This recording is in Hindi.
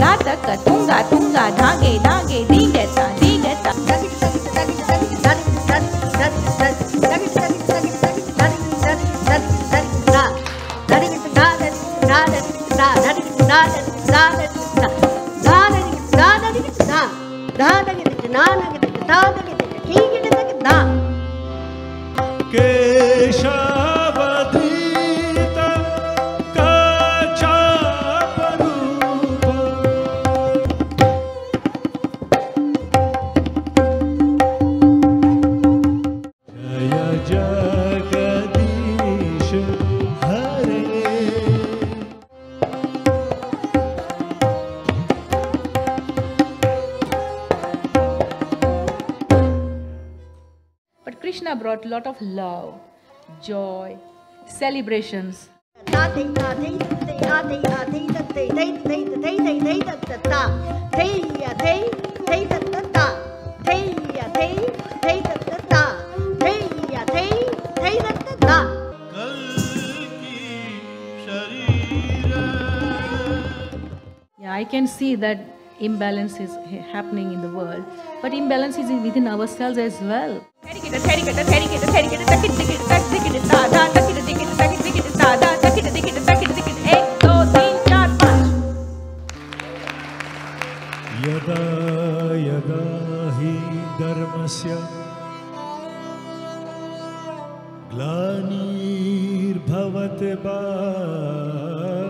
दा तक तुंगा तुंगा धागे धागे दी देता दी देता Kesha Krishna brought a lot of love, joy, celebrations. Yeah, I can see that imbalance is happening in the world, but imbalance is within ourselves as well. यदा यदा हि धर्मस्य ग्लानिर्भवति भारत